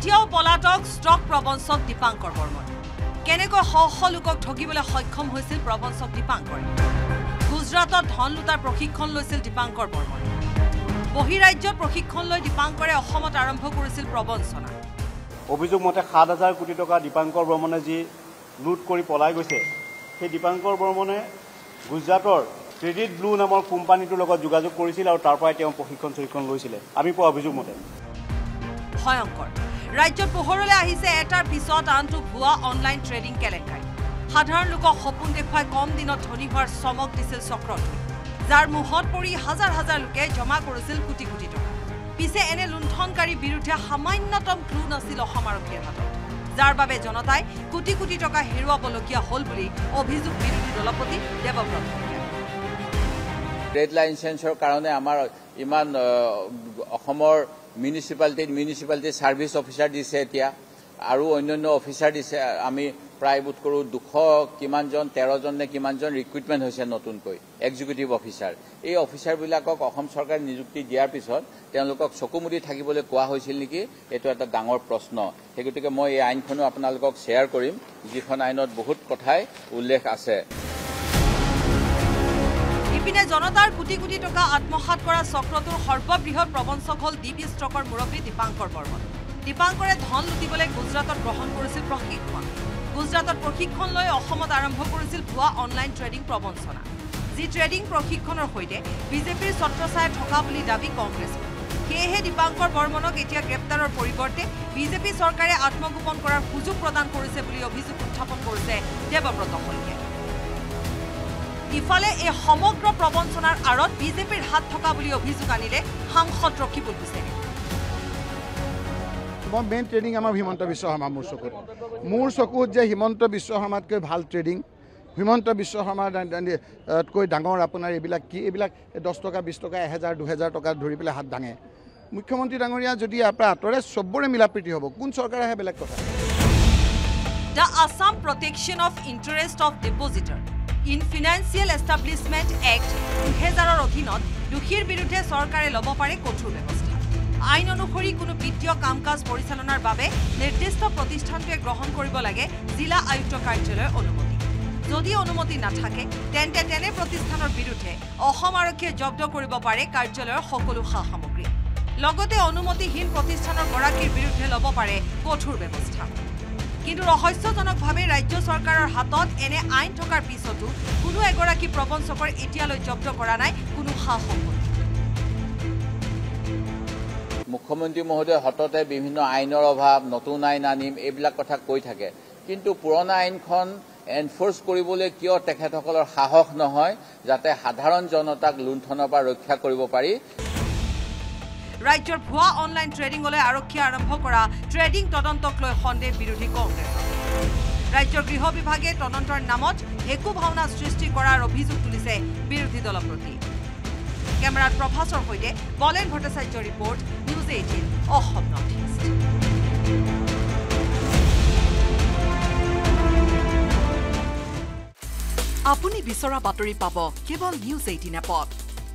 এতিয়াও পলাতক ষ্টক প্ৰবঞ্চক দীপাংকৰ বৰ্মন। কেনেকৈ শ শ লোকক ঠগিবলৈ সক্ষম হৈছিল প্ৰবঞ্চক দীপাংকৰে? গুজৰাটত ধন লুটাৰ প্ৰশিক্ষণ লৈছিল দীপাংকৰ বৰ্মন। বহিৰাজ্যত প্ৰশিক্ষণ লৈ দীপাংকৰে অসমত আৰম্ভ কৰিছিল প্ৰবঞ্চনা। অভিযোগ মতে সাত হাজাৰ কোটি টকা দীপাংকৰ বৰ্মনে যি লুট কৰি পলাই গৈছে সেই দীপাংকৰ বৰ্মনে গুজৰাটৰ ক্ৰেডিট ব্লু নামৰ কোম্পানীটোৰ লগত যোগাযোগ কৰিছিল আৰু তাৰ পৰাই তেওঁ প্ৰশিক্ষণ চশিক্ষণ লৈছিলে। আমি পোৱা অভিযোগ মতে। ভয়ংকৰ। ৰাজ্যত পোহৰলৈ আহিছে এটাৰ পিছত আনটো ভুৱা অনলাইন ট্ৰেডিং কেলেংকাৰী। সাধাৰণ লোকক সপোন দেখুৱাই কম দিনত ধনী হোৱাৰ চমক দিছিল চক্ৰটোৱে যাৰ মুহত পৰি হাজাৰ হাজাৰ লোকে জমা কৰিছিল কোটি কোটি টকা। পিছে এনে লুণ্ঠনকাৰীৰ বিৰুদ্ধে সামান্যতম ক্লু নাছিল অসম আৰক্ষীৰ হাতত। যাৰ বাবে জনতাই কোটি কোটি টকা হেৰুৱাবলগীয়া হ'ল বুলি অভিযোগ বিৰোধী দলপতি দেৱব্ৰত শইকীয়া। ট্ৰেড লাইচেন্সৰ কাৰণে আমাৰ ইমান অসমৰ মিউনিচিপালিটিত মিউনিচিপালিটি ছাৰ্ভিচ অফিচাৰ দিছে এতিয়া আৰু অন্যান্য অফিচাৰ দিছে আমি প্ৰায় বোধ কৰোঁ দুশ কিমানজন তেৰজন নে কিমানজন ৰিক্ৰুইটমেণ্ট হৈছে নতুনকৈ এক্সিকিউটিভ অফিচাৰ এই অফিচাৰবিলাকক অসম চৰকাৰে নিযুক্তি দিয়াৰ পিছত তেওঁলোকক চকুমুদি থাকিবলৈ কোৱা হৈছিল নেকি এইটো এটা ডাঙৰ প্ৰশ্ন। সেই গতিকে মই এই আইনখনো আপোনালোকক শ্বেয়াৰ কৰিম যিখন আইনত বহুত কথাই উল্লেখ আছে। ইপিনে জনতাৰ কোটি কোটি টকা আত্মসাত কৰা চক্ৰটোৰ সৰ্ববৃহৎ প্ৰবঞ্চক হ'ল ডি বি ষ্টকৰ মুৰব্বী দীপাংকৰ বৰ্মন। দীপাংকৰে ধন লুটিবলৈ গুজৰাটত গ্ৰহণ কৰিছিল প্ৰশিক্ষণ। গুজৰাটত প্ৰশিক্ষণ লৈ অসমত আৰম্ভ কৰিছিল ভুৱা অনলাইন ট্ৰেডিং প্ৰবঞ্চনা। যি ট্ৰেডিং প্ৰশিক্ষণৰ সৈতে বিজেপিৰ ছত্ৰছায়াত থকা বুলি দাবী কংগ্ৰেছে। সেয়েহে দীপাংকৰ বৰ্মনক এতিয়া গ্ৰেপ্তাৰৰ পৰিৱৰ্তে বিজেপি চৰকাৰে আত্মগোপন কৰাৰ সুযোগ প্ৰদান কৰিছে বুলি অভিযোগ উত্থাপন কৰিছে দেৱব্ৰত শইকীয়াই। ইফালে এই সমগ্ৰ প্ৰবঞ্চনাৰ আঁৰত বিজেপিৰ হাত থকা বুলি অভিযোগ আনিলে সাংসদ ৰকিবুল হুছেইনে মই মেইন ট্ৰেডিং আমাৰ হিমন্ত বিশ্ব শৰ্মা মোৰ চকুত। মোৰ চকুত যে হিমন্ত বিশ্ব শৰ্মাতকৈ ভাল ট্ৰেডিং হিমন্ত বিশ্ব শৰ্মাৰ তকৈ ডাঙৰ আপোনাৰ এইবিলাক কি? এইবিলাক দহ টকা বিছ টকা এহেজাৰ দুহেজাৰ টকা ধৰি পেলাই হাত দাঙে। মুখ্যমন্ত্ৰী ডাঙৰীয়া যদি ইয়াৰ পৰা আঁতৰে চবৰে মিলা প্ৰীতি হ'ব কোন চৰকাৰ আহে বেলেগ কথা? The Assam protection of interest of depositor. In financial establishment act দুহেজাৰৰ অধীনত দোষীৰ বিৰুদ্ধে চৰকাৰে ল'ব পাৰে কঠোৰ ব্যৱস্থা। আইন অনুসৰি কোনো বিত্তীয় কাম কাজ পৰিচালনাৰ বাবে নিৰ্দিষ্ট প্ৰতিষ্ঠানটোৱে গ্ৰহণ কৰিব লাগে জিলা আয়ুক্ত কাৰ্যালয়ৰ অনুমতি। যদি অনুমতি নাথাকে তেন্তে তেনে প্ৰতিষ্ঠানৰ বিৰুদ্ধে অসম আৰক্ষীয়ে জব্দ কৰিব পাৰে কাৰ্যালয়ৰ সকলো সা সামগ্ৰী লগতে অনুমতিহীন প্ৰতিষ্ঠানৰ গৰাকীৰ বিৰুদ্ধে ল'ব পাৰে কঠোৰ ব্যৱস্থা। কিন্তু ৰহস্যজনকভাৱে ৰাজ্য চৰকাৰৰ হাতত এনে আইন থকাৰ পিছতো কোনো এগৰাকী প্ৰবঞ্চকৰ এতিয়ালৈ জব্দ কৰা নাই কোনো সা সম্পত্তি মুখ্যমন্ত্ৰী মহোদয়ে সততে বিভিন্ন আইনৰ অভাৱ নতুন আইন আনিম এইবিলাক কথা কৈ থাকে। কিন্তু পুৰণা আইনখন এনফৰ্চ কৰিবলৈ কিয় তেখেতসকলৰ সাহস নহয় যাতে সাধাৰণ জনতাক লুণ্ঠনৰ পৰা ৰক্ষা কৰিব পাৰি? ৰাজ্যৰ ভুৱা অনলাইন ট্ৰেডিঙলৈ আৰক্ষীয়ে আৰম্ভ কৰা ট্ৰেডিং তদন্তক লৈ সন্দেহ বিৰোধী কংগ্ৰেছ। ৰাজ্যৰ গৃহ বিভাগে তদন্তৰ নামত একো ভাওনা সৃষ্টি কৰাৰ অভিযোগ তুলিছে বিৰোধী দলৰ প্ৰতি। কেমেৰাত প্ৰভাসৰ সৈতে Bolen Bhattacharya report news eighteen Asom north east. আপুনি বিচৰা বাতৰি পাব কেৱল নিউজ এইটিন এপত।